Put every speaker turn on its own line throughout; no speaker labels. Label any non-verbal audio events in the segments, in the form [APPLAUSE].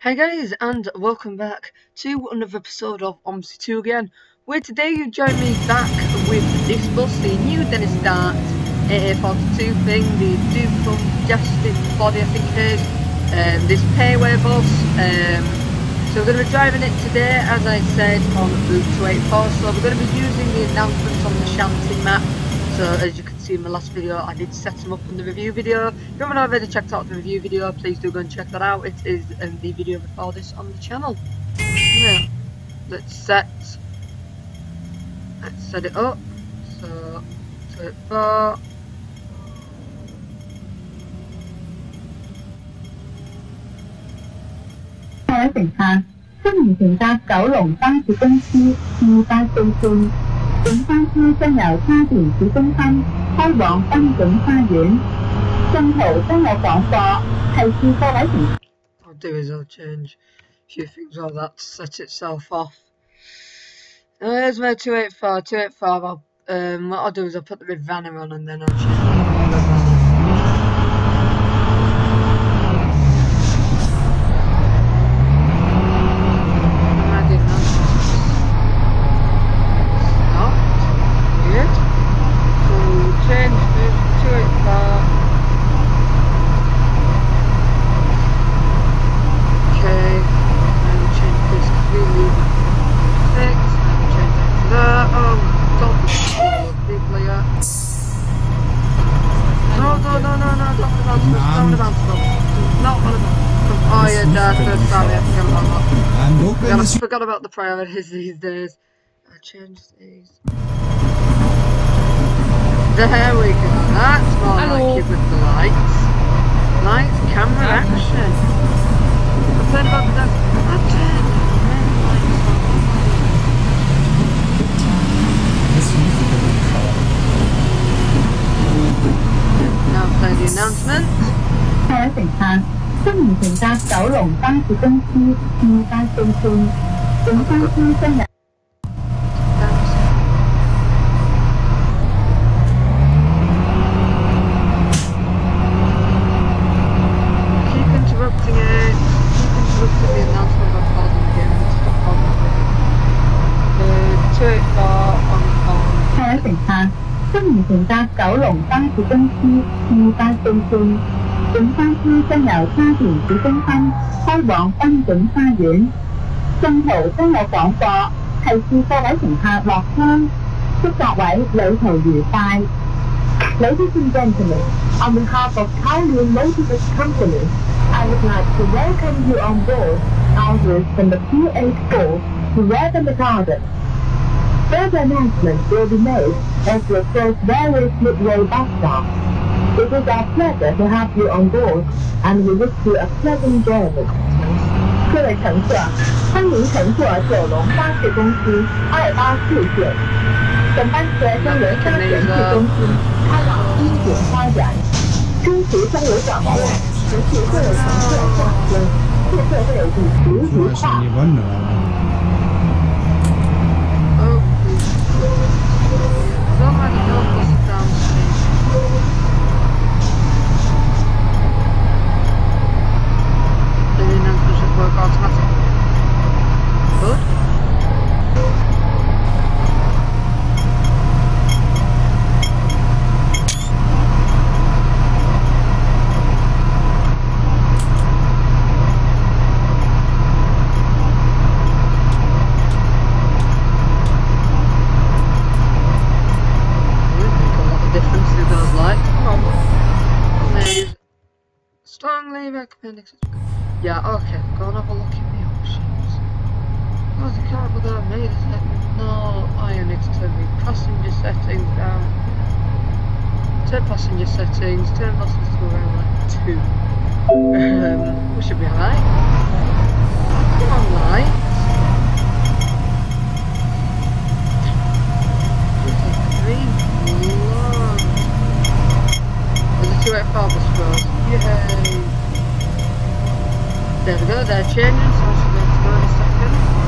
Hi guys and welcome back to another episode of OMSI 2 again where today you join me back with this bus, the new Dennis Dart AA42 thing, the Duke Justice body I think it is, um, this payway bus, um, so we're going to be driving it today as I said on Route 284 so we're going to be using the announcements on the Shatin map so as you can see in my last video, I did set them up in the review video. If you haven't already checked out the review video, please do go and check that out. It is um, the video before this on the channel. Yeah. Let's set, let's set it up. So,
so far. Tỉnh 开往宾景花园，进途将有广播，提示各位乘客。
I'll do is I'll change a few things while that set itself off. Uh, there's my 284, 285, I'll, um, what I'll do is I'll put the Ravana on and then I'll change forgot about
the
priorities these days. I changed these. There we go. That's more Hello. like it with the lights. Lights, camera, action. I've said about the... I turned Now play the announcement. Xe tỉnh chúng ta khi
xem nhận tỉnh Hàn, rất nhiều chúng ta cáo lộng tăng của 公司二八四线。本班车将由沙田市中心开往宾景花园，进途将有广播，提示各位乘客落车，祝各位旅途愉快。Ladies and gentlemen, on behalf of Kowloon Motorist Company, I would like to welcome you on board our route from the 284 to Redden Garden. Further announcements will be made as we approach various midway bus stops. It is our pleasure to have you on board, and we wish you a pleasant journey. 各位乘客，欢迎乘坐九龙巴士公司二八四线。本班车将由沙田市中心开往一九花园，中途将有转播，提示各位乘客下车，祝各位。旅途愉快
Strongly recommend. Yeah, okay. Go and have a look at the options. Oh, the car without me, is it? No, I need to turn the passenger settings down. Turn passenger settings, turn buttons to around like two. Um, we should be alright. Come on, green long. There's a two eight five bus Yay! There we go, they're changing, so go in a second.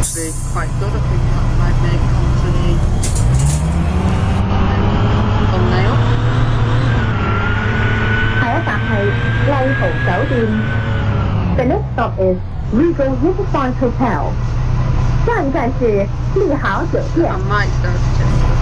That's actually quite good. I think that might make onto the thumbnail.
下一站系丽豪酒店。The next stop is Regal Riverside Hotel。上一站是利豪酒店
I。might start to check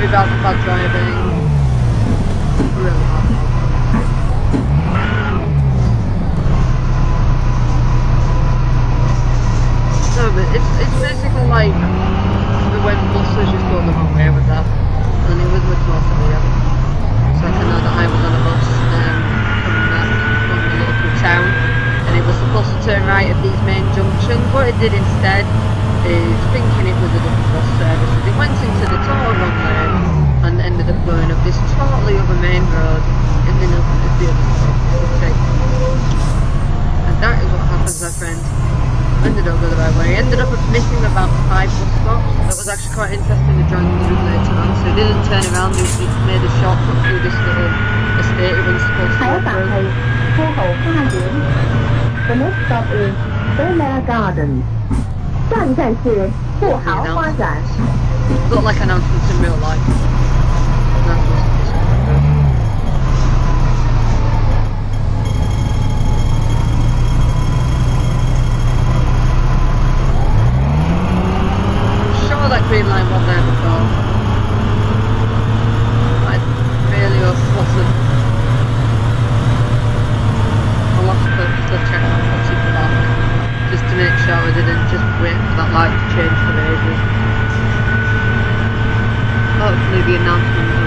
30,000 bucks on anything. Really awesome. No, but it's, it's basically like the when buses just go the wrong way with that. And it was much more severe. So I know that I was on a bus um, from, from the local town and it was supposed to turn right at these main junctions, but it did instead is thinking it was a different bus service as it went into the toll one there and ended up going up this totally other main road and then up the other side. And that is what happens, my friend. Ended up going the right way. Ended up missing about five bus stops. That was actually quite interesting to join the group later on. So he didn't turn around, he just made a shortcut through this little estate it was supposed to
walk
through.
The next stop is Solar Gardens. 上一站是富豪花展。
Looked like announcements in real life. That was Sure that green line was there before. Just to make I didn't just wait for that light to change for ages. Hopefully the announcement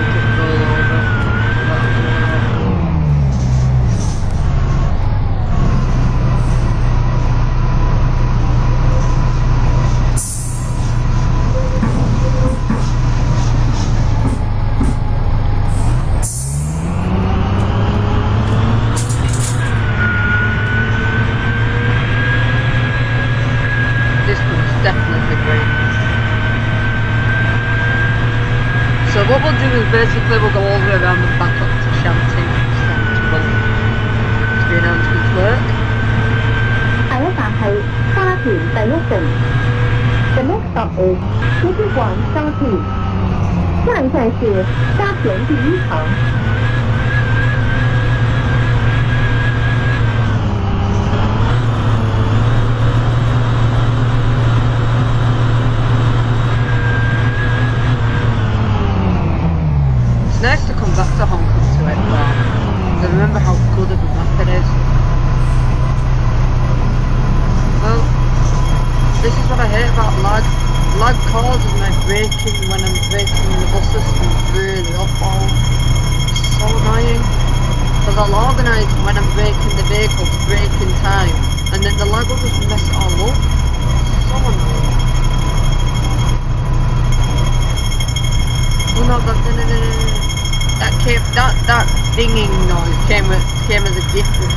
came, with, came as a gift with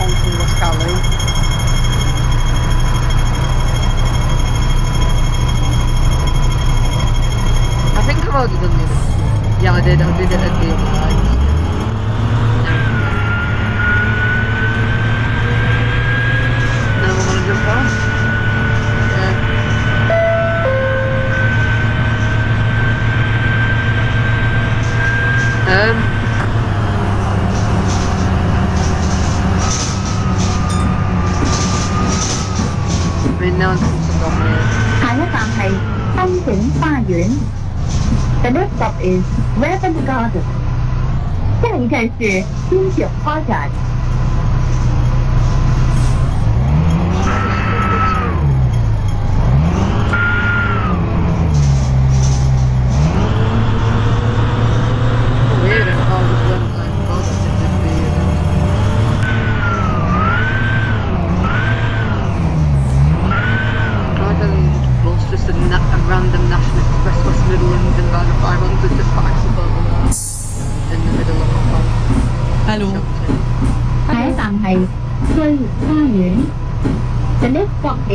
is Raven Garden。下一站是金雪花展。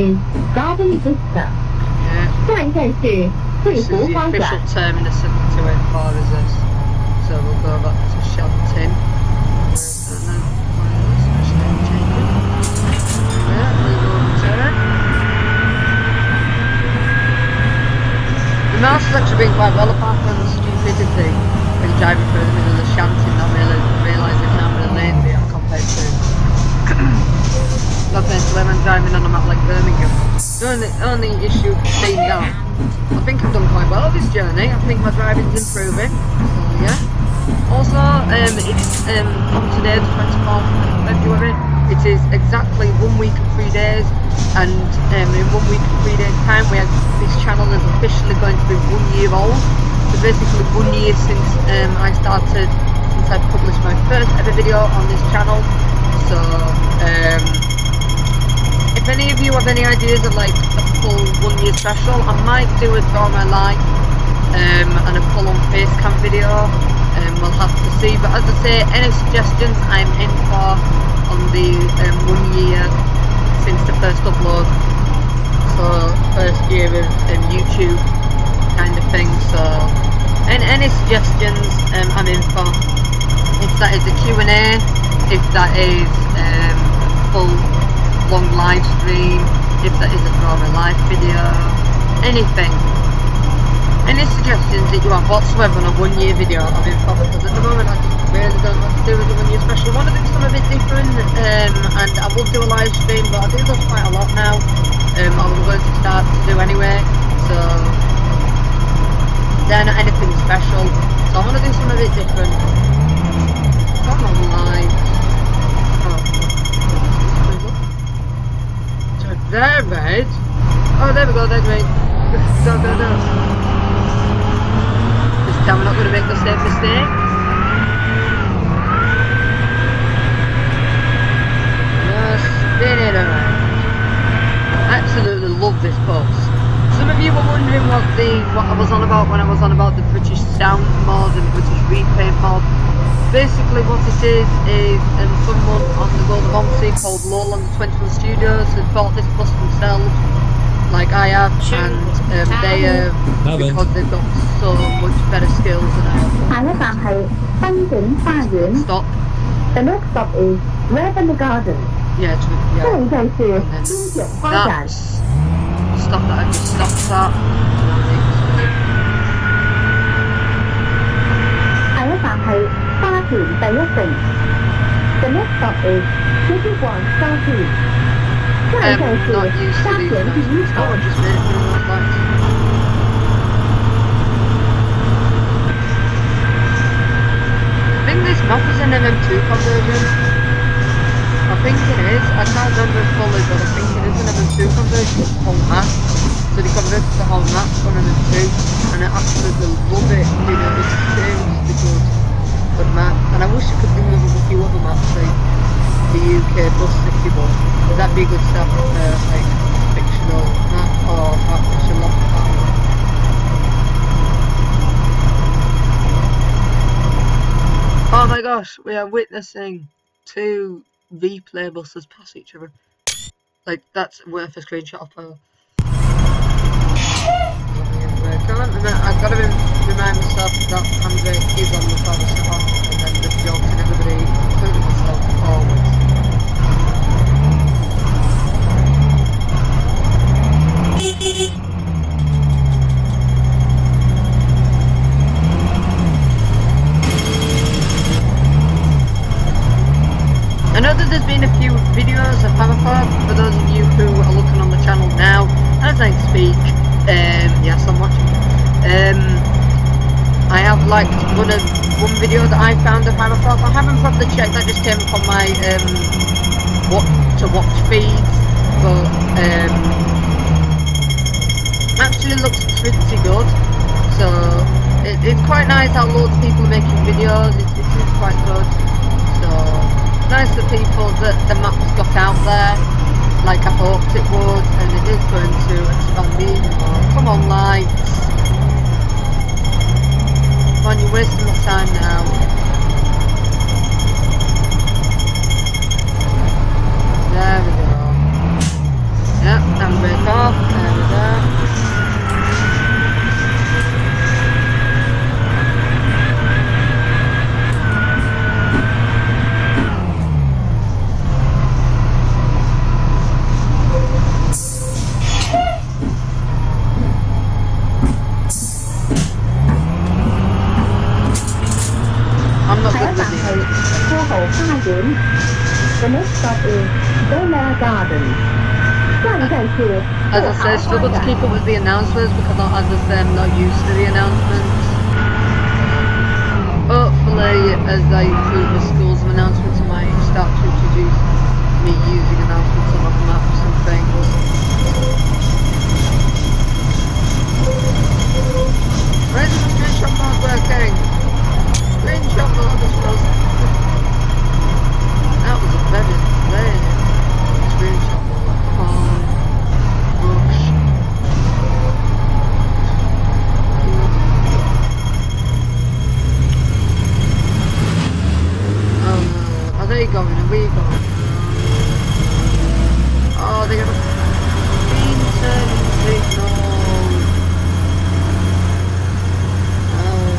is Garden
Yeah. This is the official terminus of 284 is this. So we'll go back to Shatin. The mouse has actually been quite well apart from the only, only issue being that I think I've done quite well this journey. I think my driving's improving. So yeah. Also, um, it's um, on today, the 24th of February. It is exactly one week and three days, and um, in one week and three days' time, we have, this channel is officially going to be one year old. So basically, one year since um, I started, since I published my first ever video on this channel. So. Um, if any of you have any ideas of like a full one year special, I might do a Draw My Life um, and a full on face cam video. Um, we'll have to see. But as I say, any suggestions I'm in for on the um, one year since the first upload. So first year of um, YouTube kind of thing. So and any suggestions um, I'm in for. If that is a Q&A, if that is um, full long live stream, if that is a drama live video, anything. Any suggestions that you have whatsoever on a one year video of in because at the moment I just really don't know what to do with a one year special. I want to do something a bit different um, and I will do a live stream but I do those quite a lot now. Um, I'm going to start to do anyway. So they're not anything special. So I want to do something a bit different. Come on live. They're red. Oh, there we go, they're green. [LAUGHS] Go, go, go. This time we're not going to make the same mistake. Around. Absolutely love this bus. Some of you were wondering what the what I was on about when I was on about the British sound mod and British repaint mod basically what it is is um, someone on the Golden Monkey called Lowland 21 Studios has bought this bus themselves like I have and um, they are
uh,
because they've got so much better skills than I have. Stop.
The next stop is Ravana Garden.
Yeah, to, yeah.
And then
that's stop that I just
that to The next stop is 1
not used I'll just make like I think this map is an MM2 conversion. I think it is. I can't remember fully, but I think it is an MM2 conversion the whole map. So they converted the whole map on MM2, and I absolutely love it. You know, it's changed because good map. And I wish I could do with a few other maps, like the UK bus city one. Would that be good stuff? Uh, like fictional map or artificial map? Oh my gosh, we are witnessing two V-play buses pass each other. Like, that's worth a screenshot of. Can't remember, I've got to rem- remind myself that Andre is on the father stop and then the joke and everybody, including myself, forward. I know that there's been a few videos of Hammerford, for those of you who are looking on the channel now, as I Speak. Um, yes, I'm watching. Um, I have liked one of one video that I found of Potter. I haven't probably checked. That just came up on my um, what to watch feed, but um, actually looks pretty good. So it, it's quite nice how loads of people are making videos. It, it is quite good. So nice that people that the map's got out there like I hoped it would and it is going to expand even more. Come on lights. Come on, you're wasting my time now. There we go. Yep, handbrake off. There we go. Say, I to keep up with the announcements because, I- as I say, I'm not used to the announcements. Hopefully, as I improve the schools of announcements, I might start to introduce me using announcements on other maps and things. The screenshot not working? Screenshot not this was. That was a very lame screenshot. Oh, gosh. Oh no. Are they going? Are we going? Oh, they're gonna. Green turning signal. Oh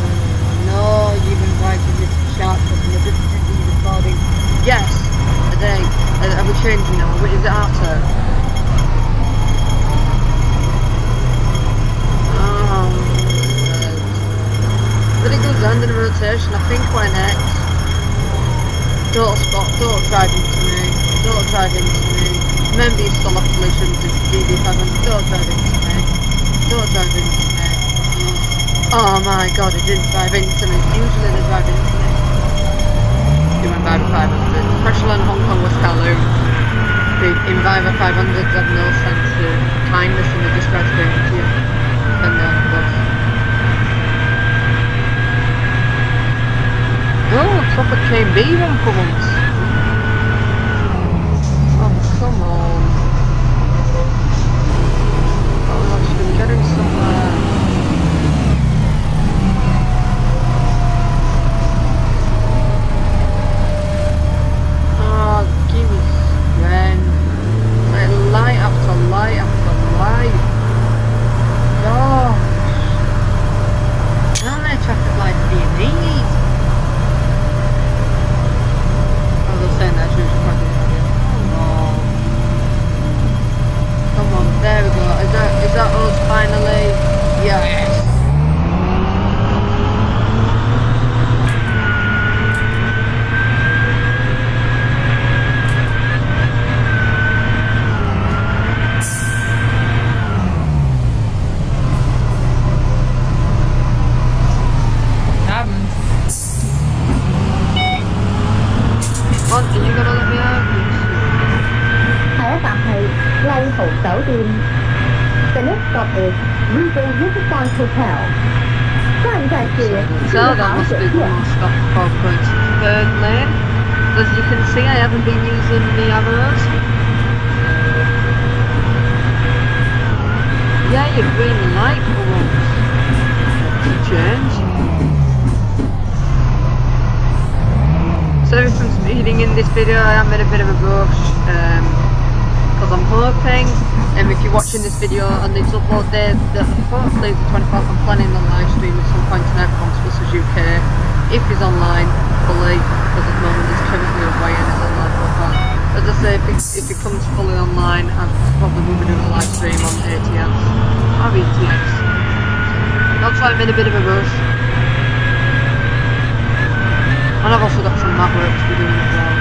no, you've invited me to chat because I'm a bit busy recording. Yes, are they? Are, are we changing now? Wait, Is it our turn? Oh, right. But it goes down in a rotation. I think we're next. Don't stop, don't drive into Don't drive into me. Remember you still have collisions in DD500. Don't drive into me. Don't drive into me. Oh my god, it didn't drive into me. Usually they drive into me. You went by the 500. Especially in Hong Kong with Kowloon. The Enviro 500s have no sense of kindness and they just try to go into you. And they're the bus. Oh, proper KB one for once. Come on. I should be getting somewhere. Oh, give is
Regal Riverside Hotel 站在是
So
世
that
豪
must
酒
be the
店
one stop for going to the third lane. As you can see, I haven't been using the arrows. Yeah, you're green light for once. To change. Sorry for speeding in this video, I am in a bit of a rush. Um, because I'm hoping, um, if you're watching this video on the upload day, that hopefully the 24th I'm planning on live stream at some point tonight from Buses UK, if he's online fully, because at the moment he's currently away and his online profile. As I say, if he, if he comes fully online, I probably will be doing a live stream on ATS, or ETS. That's why I'm in a bit of a rush. And I've also got some map work to be doing as well.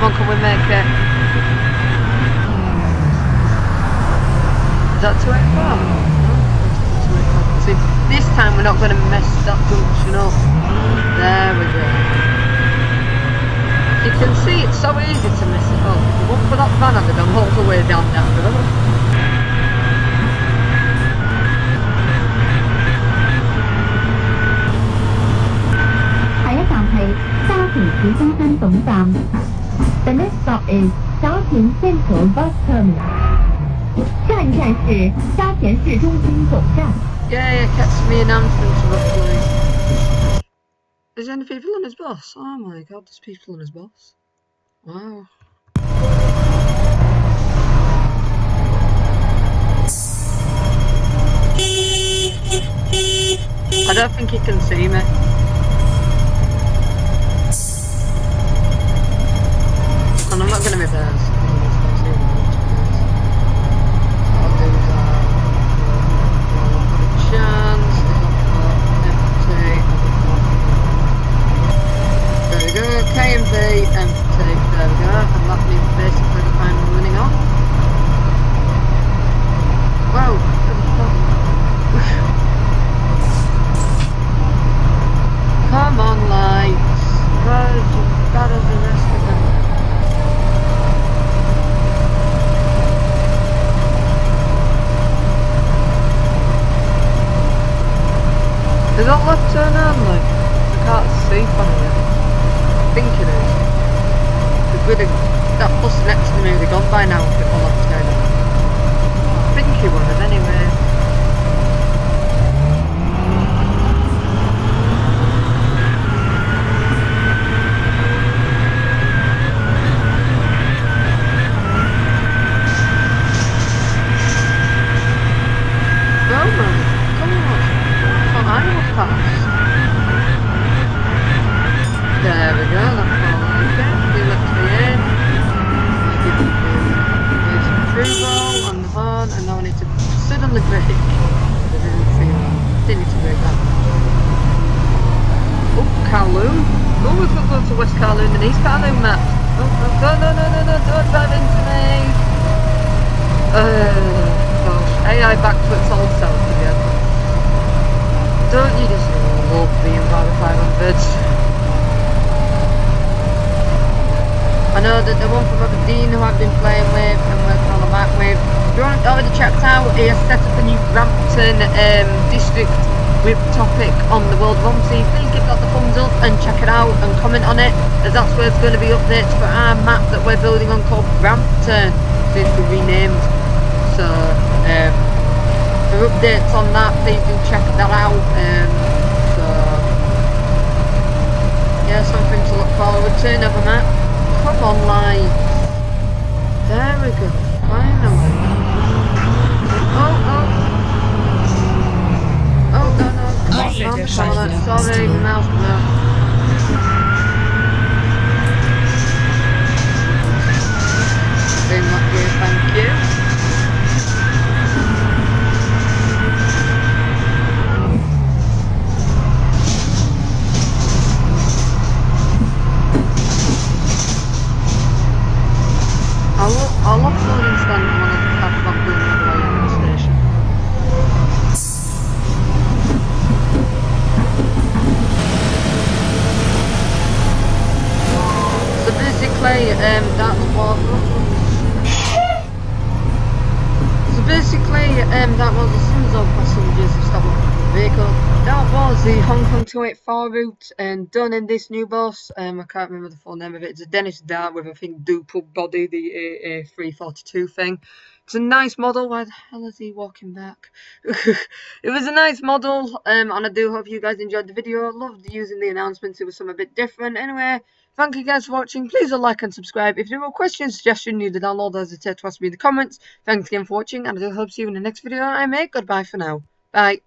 Come on, can we make it? not too far. No, this time we're not going to mess that function up. There we go. You can see it's so easy to mess it up. If you for that van, under them all the way down that road.
The next stop is Sha Tin Central Bus Terminal. 下一站是沙田市中心总站。
Yeah, yeah, catch me announcements roughly. Is there any people on his bus? Oh my god, there's people on his bus. Wow. I don't think he can see me. And I'm not going to be there. Back to its old self again. Don't you just love being Power 500s? I know that the one from Aberdeen who I've been playing with and working on the map with, if you haven't already checked out, he has set up a new Brampton um, district with topic on the World of Omsi. Please give that the thumbs up and check it out and comment on it, as that's where it's going to be up updates for our map that we're building on called Brampton, since we renamed. So, um, for updates on that, please do check that out. Um, so, yeah, something to look forward to. Never map. Come on, lights. There we go. Finally. Oh, oh. Oh, no, no. Come on,
Shit,
man.
you're
Come on,
shite.
Sorry, mouse, no. Very much thank you. I'll, I'll upload and stand when I have back doing the way on the station. So basically, um, that was. So basically, um, that was the sums of passengers who stopped the vehicle. That was the Kong 284 route, and done in this new boss. Um, I can't remember the full name of it. It's a Dennis Dart with I think duple body, the AA342 thing. It's a nice model. Why the hell is he walking back? it was a nice model, um, and I do hope you guys enjoyed the video. I loved using the announcements. It was something a bit different. Anyway, thank you guys for watching. Please like and subscribe. If you have a question, suggestion, need to download, hesitate to ask me in the comments. Thanks again for watching, and I do hope to see you in the next video I make. Goodbye for now. Bye.